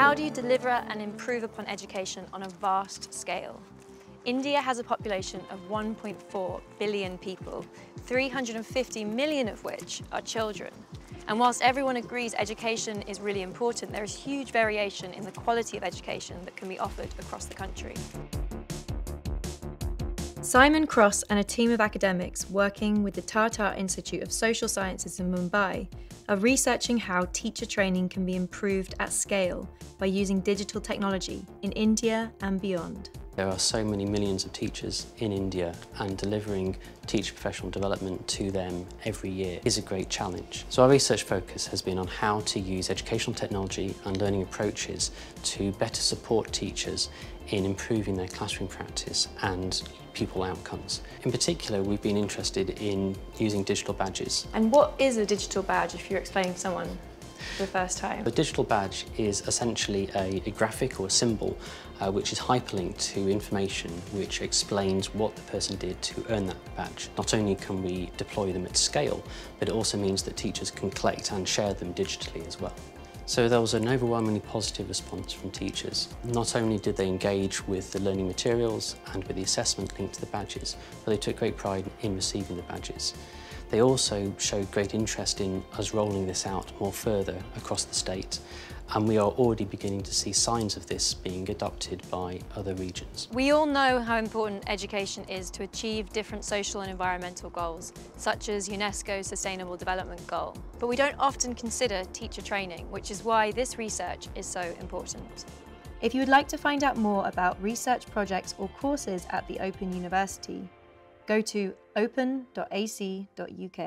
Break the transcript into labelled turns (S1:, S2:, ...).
S1: how do you deliver and improve upon education on a vast scale? India has a population of 1.4 billion people, 350 million of which are children. And whilst everyone agrees education is really important, there is huge variation in the quality of education that can be offered across the country. Simon Cross and a team of academics working with the Tata Institute of Social Sciences in Mumbai are researching how teacher training can be improved at scale by using digital technology in India and beyond.
S2: There are so many millions of teachers in India and delivering teacher professional development to them every year is a great challenge. So our research focus has been on how to use educational technology and learning approaches to better support teachers in improving their classroom practice and pupil outcomes. In particular, we've been interested in using digital badges.
S1: And what is a digital badge if you're explaining to someone for the first time?
S2: The digital badge is essentially a, a graphic or a symbol uh, which is hyperlinked to information which explains what the person did to earn that badge. Not only can we deploy them at scale, but it also means that teachers can collect and share them digitally as well. So there was an overwhelmingly positive response from teachers. Not only did they engage with the learning materials and with the assessment linked to the badges, but they took great pride in receiving the badges. They also showed great interest in us rolling this out more further across the state and we are already beginning to see signs of this being adopted by other regions.
S1: We all know how important education is to achieve different social and environmental goals, such as UNESCO's Sustainable Development Goal. But we don't often consider teacher training, which is why this research is so important. If you would like to find out more about research projects or courses at the Open University, go to open.ac.uk.